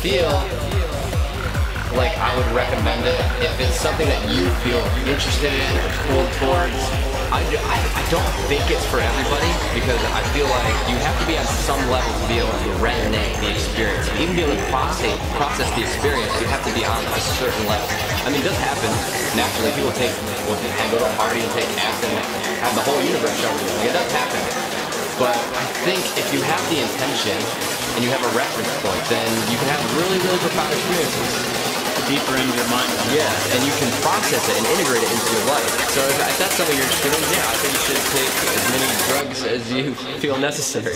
feel like I would recommend it if it's something that you feel interested in or pulled towards. I, I, I don't think it's for everybody because I feel like you have to be on some level to be able to resonate the experience. Even be able to process, process the experience, you have to be on a certain level. I mean, it does happen naturally. People take, well, go to a party and take acid and have the whole universe show up. It does happen. But I think if you have the intention and you have a reference point, then you can have really, really profound experiences deeper into your mind. Yeah, and you can process it and integrate it into your life. So if, if that's something you're interested in, yeah, I think you should take as many drugs as you feel necessary.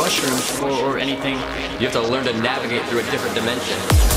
Mushrooms or, or anything, You have to learn to navigate through a different dimension.